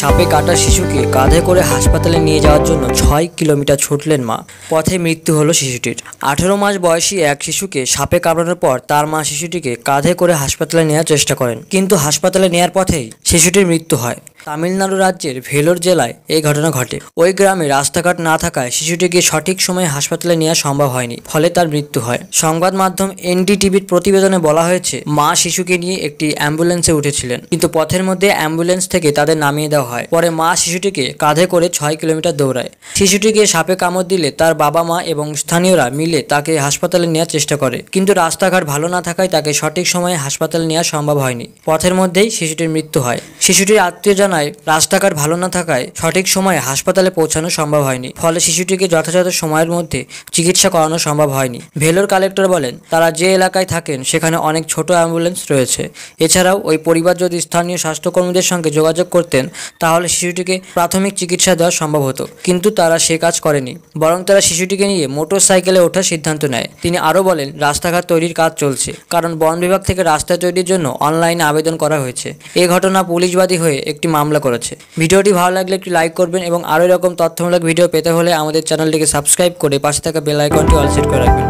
সাপে কাটা শিশুকে কাঁধে করে হাসপাতালে নিয়ে যাওয়ার জন্য ছয় কিলোমিটার ছুটলেন মা। পথে মৃত্যু হলো শিশুটির। আঠেরো মাস বয়সী এক শিশুকে সাপে কামড়ানোর পর তার মা শিশুটিকে কাঁধে করে হাসপাতালে নেওয়ার চেষ্টা করেন। কিন্তু হাসপাতালে নেওয়ার পথেই শিশুটির মৃত্যু হয়। তামিলনাড়ু রাজ্যের ভেলোর জেলায় এই ঘটনা ঘটে। ওই গ্রামে রাস্তাঘাট না থাকায় শিশুটিকে সঠিক সময়ে হাসপাতালে নেওয়া সম্ভব হয়নি, ফলে তার মৃত্যু হয়। সংবাদ মাধ্যম এনডিটিভির প্রতিবেদনে বলা হয়েছে, মা শিশুকে নিয়ে একটি অ্যাম্বুলেন্সে উঠেছিলেন, কিন্তু পথের মধ্যে অ্যাম্বুলেন্স থেকে তাদের নামিয়ে দেওয়া হয়। পরে মা শিশুটিকে কাঁধে করে ছয় কিলোমিটার দৌড়ায়। শিশুটিকে সাপে কামড় দিলে তার বাবা মা এবং স্থানীয়রা মিলে তাকে হাসপাতালে নেওয়ার চেষ্টা করে, কিন্তু রাস্তাঘাট ভালো না থাকায় তাকে সঠিক সময়ে হাসপাতালে নেওয়া সম্ভব হয়নি। পথের মধ্যেই শিশুটির মৃত্যু হয়। শিশুটির আত্মীয় জানায়, রাস্তাঘাট ভালো না থাকায় সঠিক সময়ে হাসপাতালে পৌঁছানো সম্ভব হয়নি। ফলে শিশুটিকে যথাযথ সময়ের মধ্যে চিকিৎসা করানো সম্ভব হয়নি। ভেলোর কালেক্টর বলেন, তারা যে এলাকায় থাকেন, সেখানে অনেক ছোট অ্যাম্বুলেন্স রয়েছে। এছাড়াও ওই পরিবার যদি স্থানীয় স্বাস্থ্যকর্মীদের সঙ্গে যোগাযোগ করতেন, তাহলে শিশুটিকে প্রাথমিক চিকিৎসা দেওয়া সম্ভব হতো। কিন্তু তারা সে কাজ করেনি, বরং তারা শিশুটিকে নিয়ে মোটর সাইকেলে ওঠার সিদ্ধান্ত নেয়। তিনি আরও বলেন, রাস্তাঘাট তৈরির কাজ চলছে, কারণ বন বিভাগ থেকে রাস্তা তৈরির জন্য অনলাইনে আবেদন করা হয়েছে। এ ঘটনা পুলিশবাদী হয়ে একটি মামলা করেছে। ভিডিওটি ভালো লাগলে একটি লাইক করবেন এবং আরও এরকম তথ্যমূলক ভিডিও পেতে হলে আমাদের চ্যানেলটিকে সাবস্ক্রাইব করে পাশে থাকা বেল আইকনটি অল সেট করে রাখবেন।